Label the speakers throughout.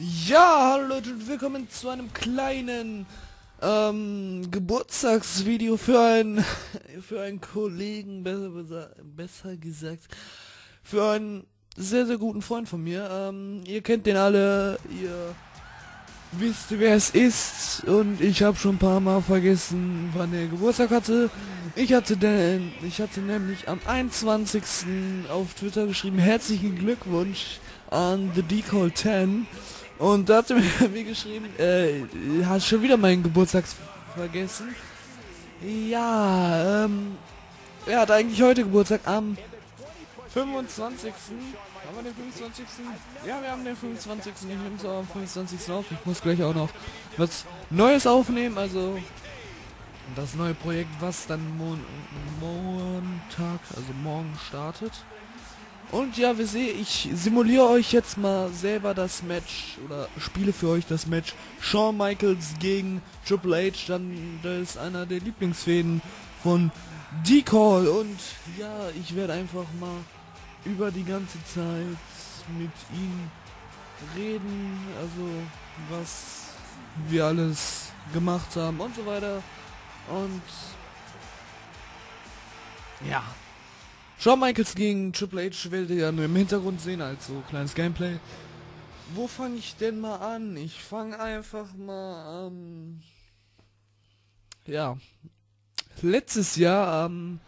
Speaker 1: Ja, hallo Leute und willkommen zu einem kleinen ähm, Geburtstagsvideo für einen für einen Kollegen, besser, besser gesagt, für einen sehr, sehr guten Freund von mir. Ähm, ihr kennt den alle, ihr wisst, wer es ist und ich habe schon ein paar Mal vergessen, wann er Geburtstag hatte. Ich hatte denn, ich hatte nämlich am 21. auf Twitter geschrieben, herzlichen Glückwunsch an The Decoy 10 und da hat er mir geschrieben, äh, hast schon wieder meinen Geburtstag vergessen. Ja, ähm, er hat eigentlich heute Geburtstag am 25. Haben wir den 25. Ja, wir haben den 25. Ich nehme es am 25. auf. Ich muss gleich auch noch was Neues aufnehmen, also das neue Projekt, was dann Mon Montag, also morgen startet. Und ja, wir sehen, ich simuliere euch jetzt mal selber das Match oder spiele für euch das Match Shawn Michaels gegen Triple H. Dann das ist einer der Lieblingsfäden von D-Call und ja, ich werde einfach mal über die ganze Zeit mit ihm reden, also was wir alles gemacht haben und so weiter. Und ja, Shawn Michaels gegen Triple H werdet ihr ja nur im Hintergrund sehen, als so kleines Gameplay. Wo fange ich denn mal an? Ich fange einfach mal an. Ja. Letztes Jahr am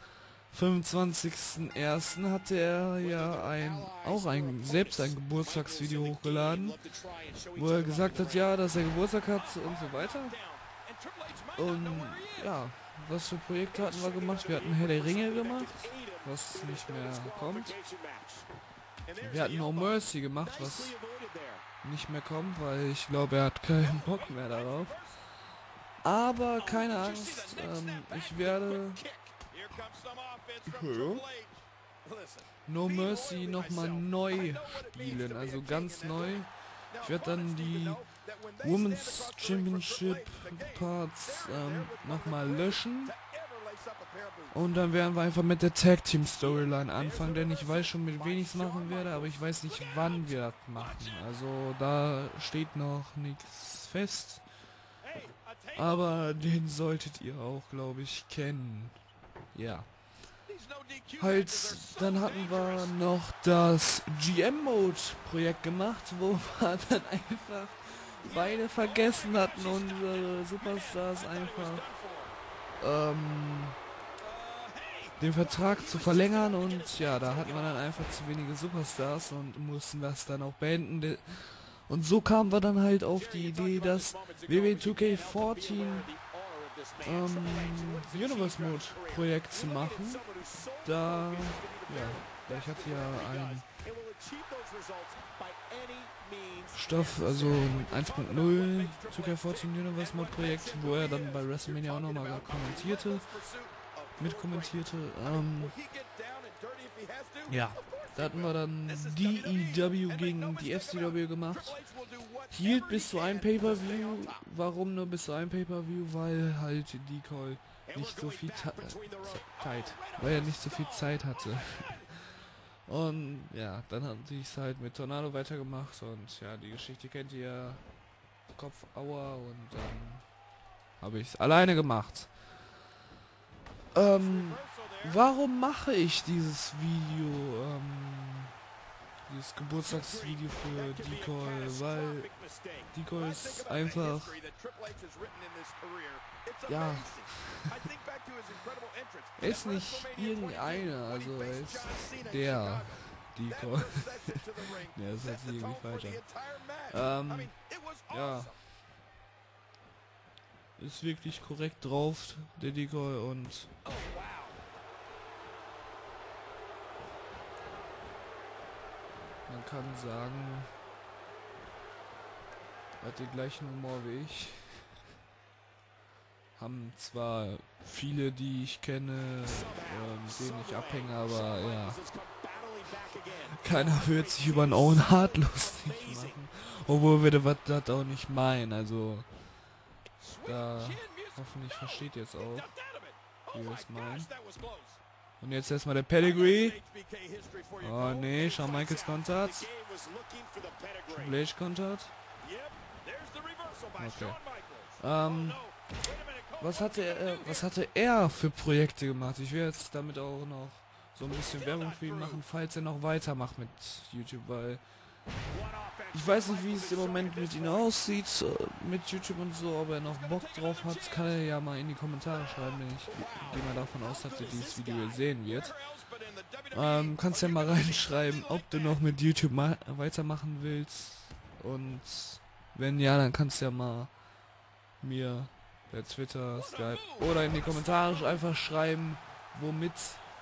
Speaker 1: 25.01. hatte er ja ein, auch ein, selbst ein Geburtstagsvideo hochgeladen, wo er gesagt hat, ja, dass er Geburtstag hat und so weiter. Und ja, was für Projekte hatten wir gemacht? Wir hatten Herr der Ringe gemacht was nicht mehr kommt. Wir hatten No Mercy gemacht, was nicht mehr kommt, weil ich glaube, er hat keinen Bock mehr darauf. Aber keine Angst, ähm, ich werde No Mercy nochmal neu spielen, also ganz neu. Ich werde dann die Women's Championship Parts ähm, nochmal löschen und dann werden wir einfach mit der Tag Team Storyline anfangen, denn ich weiß schon, mit wem ich es machen werde, aber ich weiß nicht, wann wir das machen. Also da steht noch nichts fest. Aber den solltet ihr auch, glaube ich, kennen. Ja. Halt, dann hatten wir noch das GM-Mode-Projekt gemacht, wo wir dann einfach beide vergessen hatten, unsere Superstars einfach ähm, den Vertrag zu verlängern und ja, da hatten wir dann einfach zu wenige Superstars und mussten das dann auch beenden. Und so kamen wir dann halt auf die Idee, das WW 2K14 ähm, Universe Mode Projekt zu machen. Da, ja, ich hatte ja ein Stoff, also 1.0 2K14 Universe Mode Projekt, wo er dann bei WrestleMania auch nochmal kommentierte mitkommentierte. Ähm, ja, da hatten wir dann DEW gegen die FCW gemacht. Hielt bis zu einem Pay-Per-View. Warum nur bis zu einem Pay-Per-View? Weil halt die Call nicht so viel Zeit, weil er nicht so viel Zeit hatte. Und ja, dann haben sie es halt mit Tornado weitergemacht und ja, die Geschichte kennt ihr. Kopf, Aua und dann habe ich es alleine gemacht. Ähm, warum mache ich dieses Video, ähm, dieses Geburtstagsvideo für Decoy? Weil Decoy ist einfach, ja, er ist nicht irgendeiner, also er ist der Decoy. ja, das hört sich irgendwie falsch. Ähm, ja ist wirklich korrekt drauf, der Decoy und man kann sagen, hat den gleichen Humor wie ich. Haben zwar viele, die ich kenne, äh, mit denen ich abhänge, aber ja. Keiner wird sich über einen Owen Hart lustig machen. Obwohl wir das auch nicht meinen, also da hoffentlich versteht es auch, wie es meinen. Und jetzt erstmal der Pedigree. Oh nee, Shawn Michaels kontert. Triple H kontert. Okay. Ähm, was hatte er, äh, was hatte er für Projekte gemacht? Ich will jetzt damit auch noch so ein bisschen Werbung für ihn machen, falls er noch weitermacht mit YouTube, weil ich weiß nicht, wie es im Moment mit ihm aussieht, äh, mit YouTube und so, ob er noch Bock drauf hat, kann er ja mal in die Kommentare schreiben, wenn ich gehe mal davon aus, dass er dieses Video sehen wird. Ähm, kannst ja mal reinschreiben, ob du noch mit YouTube weitermachen willst. Und wenn ja, dann kannst du ja mal mir per Twitter, Skype oder in die Kommentare einfach schreiben, womit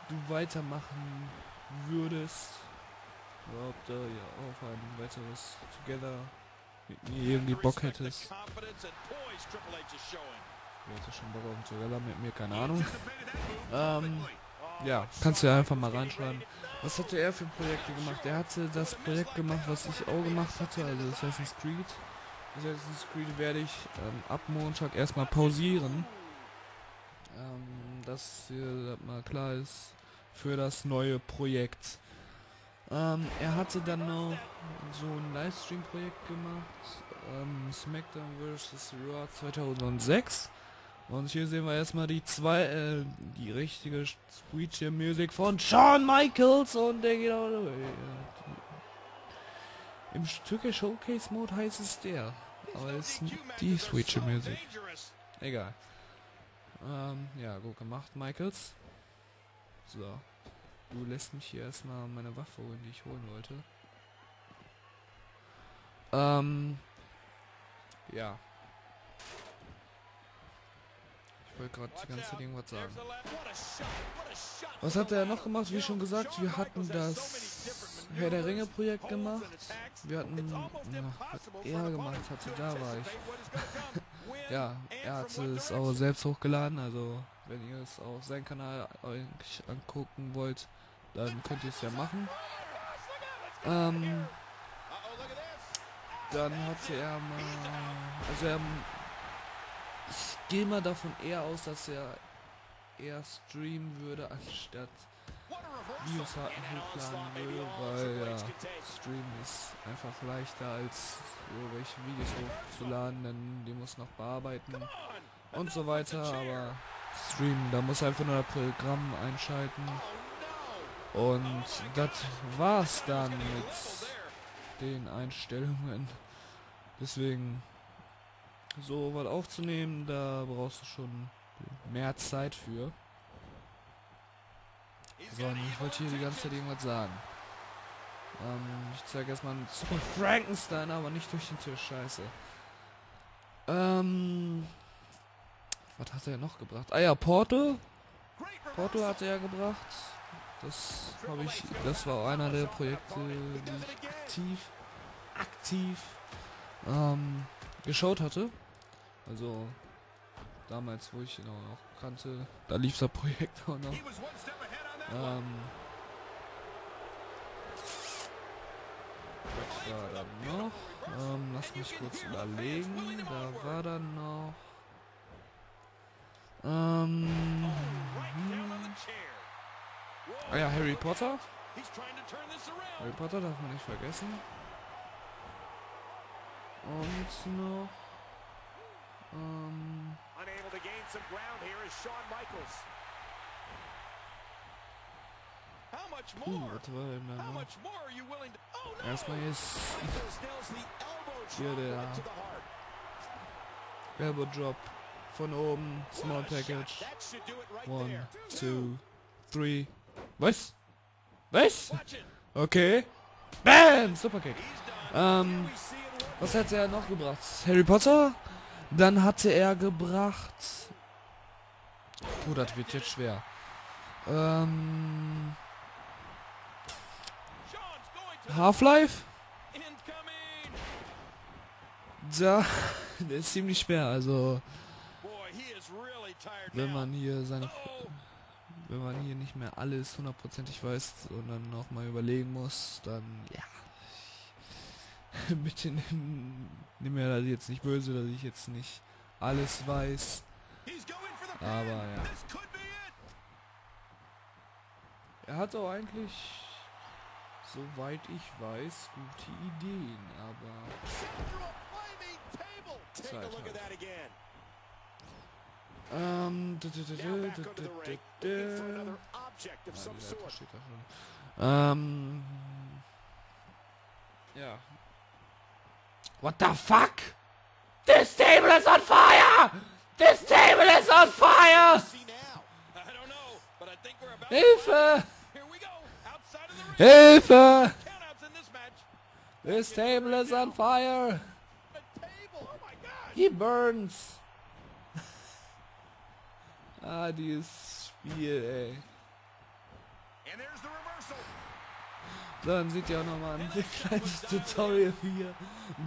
Speaker 1: du weitermachen würdest. Ob du ja auf ein weiteres Together mit mir irgendwie Bock hättest. Wer hätte schon Bock auf ein Together mit mir? Keine Ahnung. Ähm, ja, kannst du ja einfach mal reinschreiben. Was hatte er für Projekte gemacht? Er hatte das Projekt gemacht, was ich auch gemacht hatte, also Assassin's Creed. Assassin's Creed werde ich ähm, ab Montag erstmal pausieren. Ähm, dass hier mal klar ist für das neue Projekt. Ähm, er hatte dann noch so ein Livestream-Projekt gemacht, ähm, SmackDown vs. Raw 2006. Und hier sehen wir erstmal die zwei, äh, die richtige Screeching Music von Shawn Michaels und der geht auch Im Stücke Showcase Mode heißt es der. Aber es ist die Screeching Music. Egal. Ähm, ja, gut gemacht, Michaels. So. Du lässt mich hier erstmal meine Waffe holen, die ich holen wollte. Ähm. Ja. Ich wollte gerade die ganze Zeit irgendwas sagen. Was hat er noch gemacht? Wie schon gesagt, wir hatten das Herr der Ringe Projekt gemacht. Wir hatten, was er gemacht hatte, da war ich. ja, er hatte es auch selbst hochgeladen, also wenn ihr es auf seinem Kanal euch angucken wollt, dann könnt ihr es ja machen. Ähm, dann hatte er mal, also er ich gehe mal davon eher aus, dass er eher streamen würde, anstatt Videos hochladen würde, weil ja, Streamen ist einfach leichter als irgendwelche Videos hochzuladen, denn die muss noch bearbeiten und so weiter, aber Streamen, da muss einfach nur das Programm einschalten und das war's dann mit den Einstellungen. Deswegen so was aufzunehmen, da brauchst du schon mehr Zeit für. So, und ich wollte hier die ganze Zeit irgendwas sagen. Ähm, ich zeige erstmal einen Super Frankenstein, aber nicht durch den Tisch, scheiße. Ähm, was hat er noch gebracht? Ah ja, Porto. Porto hat er gebracht. Das habe ich, das war einer der Projekte, die ich aktiv, aktiv ähm, geschaut hatte. Also damals, wo ich ihn auch noch kannte, da lief das Projekt auch noch. Ähm, was war da noch? Ähm, lass mich kurz überlegen. Da war dann noch. Ähm. Ah ja, Harry Potter. Harry Potter darf man nicht vergessen. Und noch. Ähm. Uh, warte mal, oh, Erstmal ist hier der Elbow Drop von oben, Small Package. One, two, three. Was? Was? Okay. Bam! Superkick. Ähm, was hat er noch gebracht? Harry Potter? Dann hatte er gebracht. Oh, das wird jetzt schwer. Ähm. Half-Life? Da, der ist ziemlich schwer, also wenn man hier seine wenn man hier nicht mehr alles hundertprozentig weiß und dann noch mal überlegen muss, dann ja. Bitte nimm, nimm mir das jetzt nicht böse, dass ich jetzt nicht alles weiß. Aber ja. Er hat auch eigentlich soweit ich weiß, gute Ideen, aber Zeit halt. Ähm, ähm, ja. What the fuck? This table is on fire! This table is on fire! Hilfe! Uh, uh, Hilfe! This table is on fire! He burns! Ah, dieses Spiel, ey. So, dann seht ihr auch nochmal ein kleines Tutorial, wie ihr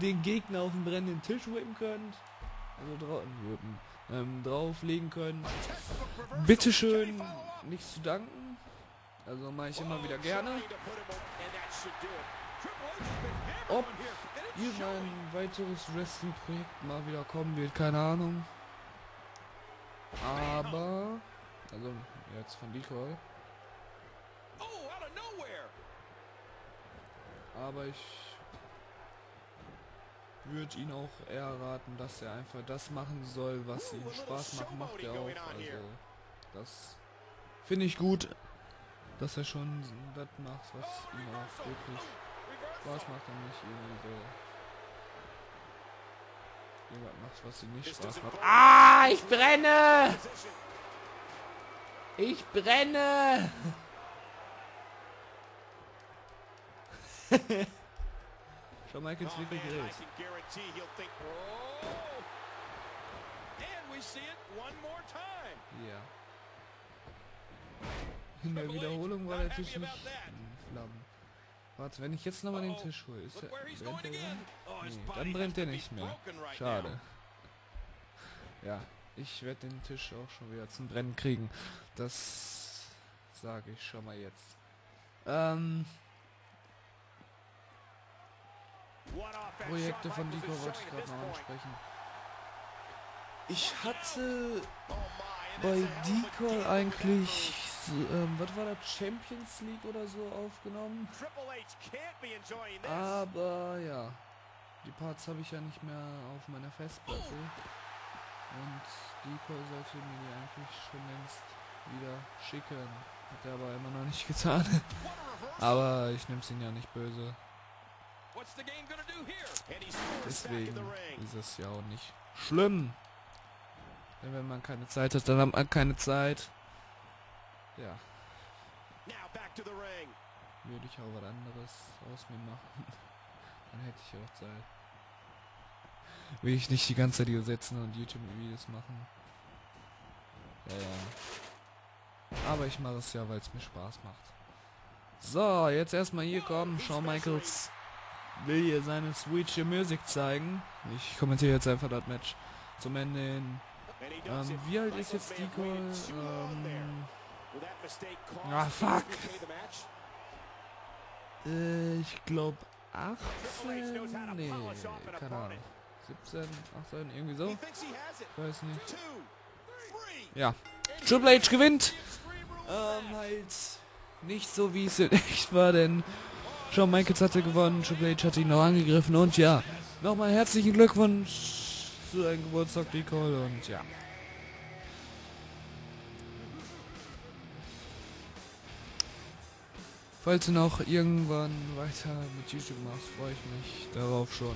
Speaker 1: den Gegner auf den brennenden Tisch whippen könnt. Also dra whippen, ähm, drauflegen könnt. Bitteschön, nichts zu danken. Also mache ich immer wieder gerne. Ob irgendein weiteres Wrestling-Projekt mal wieder kommen wird, keine Ahnung. Aber, also jetzt von Decoy. Aber ich würde ihn auch eher raten, dass er einfach das machen soll, was ihm Spaß macht, macht er auch. Also das finde ich gut, dass er schon das macht, was ihm auch wirklich Spaß macht und nicht irgendwie so jemand macht, was ihm nicht Spaß macht. Ah, ich brenne! Ich brenne! Schau Michaels wirklich gerät. Ja. In der Wiederholung war der Tisch nicht in Flammen. Warte, wenn ich jetzt nochmal den Tisch hole, ist der, brennt der dann? Oh, nee, dann brennt der nicht mehr. Schade. Ja, ich werde den Tisch auch schon wieder zum Brennen kriegen. Das sage ich schon mal jetzt. Ähm, Projekte von Dico wollte ich gerade noch ansprechen. Ich hatte bei Deco eigentlich, ähm, was war das, Champions League oder so aufgenommen. Aber ja, die Parts habe ich ja nicht mehr auf meiner Festplatte. Und Deco sollte mir die eigentlich schon längst wieder schicken. Hat er aber immer noch nicht getan. aber ich nehme es ihn ja nicht böse. Deswegen ist es ja auch nicht schlimm. Denn wenn man keine Zeit hat, dann hat man keine Zeit. Ja. Würde ich auch was anderes aus mir machen. dann hätte ich auch Zeit. Will ich nicht die ganze Zeit hier sitzen und YouTube-Videos machen. Ja, ja. Aber ich mache es ja, weil es mir Spaß macht. So, jetzt erstmal hier kommen. Shawn Michaels will hier seine Switch Music zeigen. Ich kommentiere jetzt einfach das Match zum Ende hin. Ähm, wie alt ist jetzt Deco? Ähm, ah, fuck. Äh, ich glaube 18? Nee, keine Ahnung. 17, 18, irgendwie so. Ich weiß nicht. Ja. Triple H gewinnt. Ähm, halt nicht so wie es in echt war, denn Shawn Michaels hatte gewonnen, Triple H hat ihn noch angegriffen und ja, nochmal herzlichen Glückwunsch zu deinem Geburtstag, Nicole und ja. Falls du noch irgendwann weiter mit YouTube machst, freue ich mich darauf schon.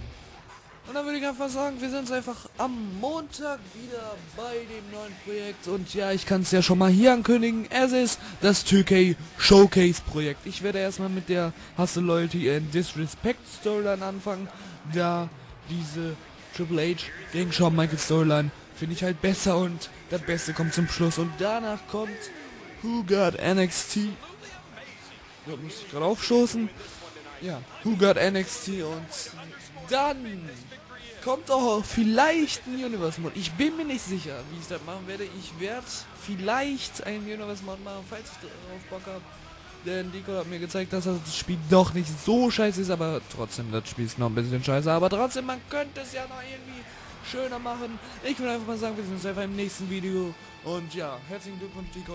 Speaker 1: Und dann würde ich einfach sagen, wir sind uns einfach am Montag wieder bei dem neuen Projekt. Und ja, ich kann es ja schon mal hier ankündigen. Es ist das 2K Showcase Projekt. Ich werde erstmal mit der Hustle Loyalty and Disrespect Storyline anfangen. Da diese Triple H gegen Shawn Michaels Storyline finde ich halt besser und das Beste kommt zum Schluss. Und danach kommt Who Got NXT. Da muss ich gerade aufstoßen. Ja, Who Got NXT und dann kommt auch vielleicht ein Universe Mod. Ich bin mir nicht sicher, wie ich das machen werde. Ich werde vielleicht einen Universe Mod machen, falls ich darauf Bock habe. Denn Nico hat mir gezeigt, dass das Spiel doch nicht so scheiße ist, aber trotzdem, das Spiel ist noch ein bisschen scheiße. Aber trotzdem, man könnte es ja noch irgendwie schöner machen. Ich will einfach mal sagen, wir sehen uns einfach im nächsten Video. Und ja, herzlichen Glückwunsch, Nico.